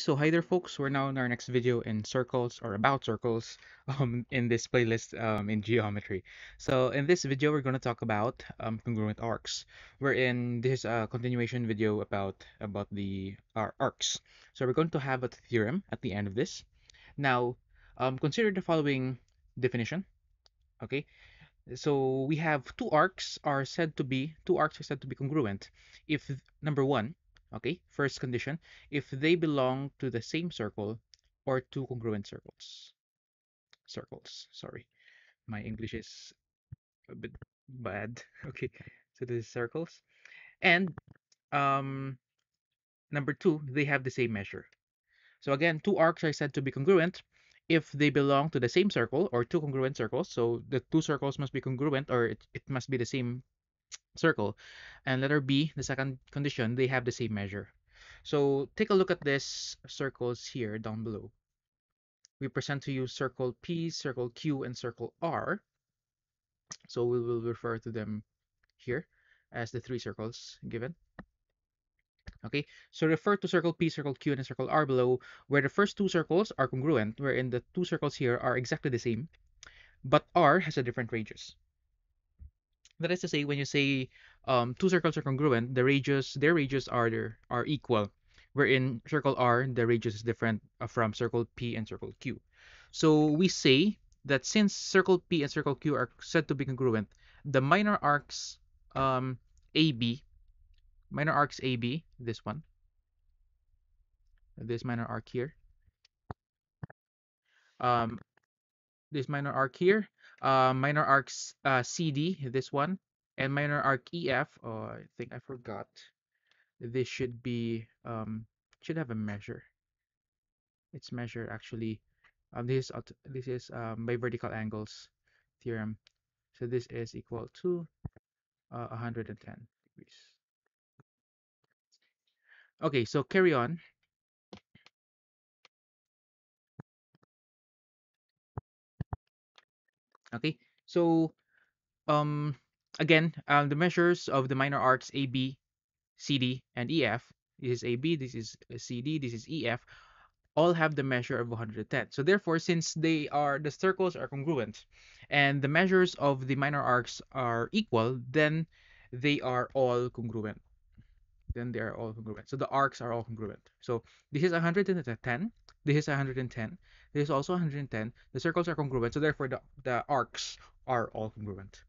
So hi there folks, we're now in our next video in circles or about circles um, in this playlist um, in geometry. So in this video we're going to talk about um, congruent arcs. We're in this uh, continuation video about about the uh, arcs. So we're going to have a theorem at the end of this. Now um, consider the following definition. Okay, so we have two arcs are said to be two arcs are said to be congruent if number one Okay, first condition, if they belong to the same circle or two congruent circles. Circles, sorry. My English is a bit bad. Okay, so this is circles. And um, number two, they have the same measure. So again, two arcs are said to be congruent if they belong to the same circle or two congruent circles. So the two circles must be congruent or it, it must be the same circle. And letter B, the second condition, they have the same measure. So take a look at these circles here down below. We present to you circle P, circle Q, and circle R. So we will refer to them here as the three circles given. Okay, so refer to circle P, circle Q, and circle R below, where the first two circles are congruent, wherein the two circles here are exactly the same, but R has a different radius. That is to say, when you say um, two circles are congruent, the radius, their radius are are equal. Wherein circle R, the radius is different uh, from circle P and circle Q. So we say that since circle P and circle Q are said to be congruent, the minor arcs um, AB, minor arcs AB, this one, this minor arc here, um, this minor arc here, uh, minor arcs uh, CD, this one, and minor arc EF. Oh, I think I forgot. This should be um, should have a measure. It's measured actually. Um, this is this is um, by vertical angles theorem. So this is equal to uh, 110 degrees. Okay, so carry on. Okay, so um, again, um, the measures of the minor arcs AB, CD, and EF. This is AB, this is CD, this is EF. All have the measure of 110. So therefore, since they are the circles are congruent, and the measures of the minor arcs are equal, then they are all congruent. Then they are all congruent. So the arcs are all congruent. So this is 110. This is 110. This is also 110. The circles are congruent, so therefore the, the arcs are all congruent.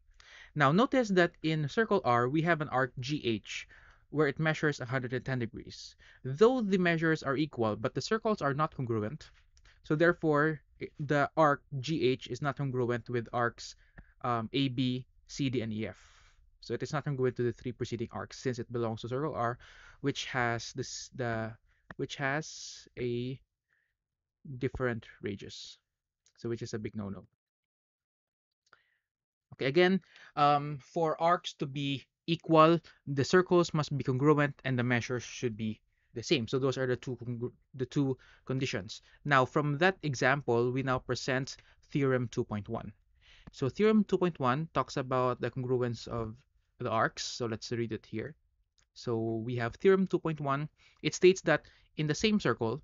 Now notice that in circle R, we have an arc GH, where it measures 110 degrees. Though the measures are equal, but the circles are not congruent, so therefore the arc GH is not congruent with arcs um, AB, CD, and EF. So it is not congruent to the three preceding arcs since it belongs to circle R, which has this the which has a different radius. So which is a big no-no. Okay, again, um, for arcs to be equal, the circles must be congruent and the measures should be the same. So those are the two the two conditions. Now from that example, we now present theorem 2.1. So theorem 2.1 talks about the congruence of the arcs. So let's read it here. So we have theorem 2.1. It states that in the same circle,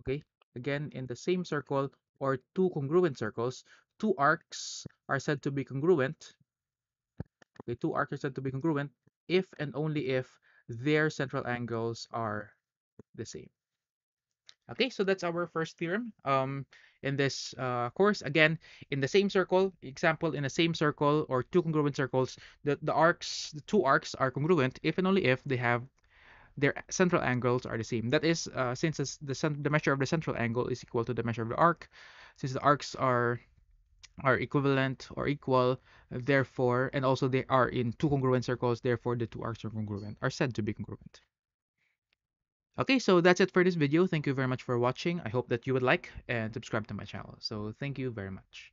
okay, again in the same circle or two congruent circles, two arcs are said to be congruent. Okay, two arcs are said to be congruent if and only if their central angles are the same. Okay, so that's our first theorem um, in this uh, course. Again, in the same circle, example, in the same circle or two congruent circles, the, the arcs, the two arcs are congruent if and only if they have their central angles are the same. That is, uh, since the, the measure of the central angle is equal to the measure of the arc, since the arcs are are equivalent or equal, therefore, and also they are in two congruent circles, therefore the two arcs are congruent, are said to be congruent. Okay, so that's it for this video. Thank you very much for watching. I hope that you would like and subscribe to my channel. So thank you very much.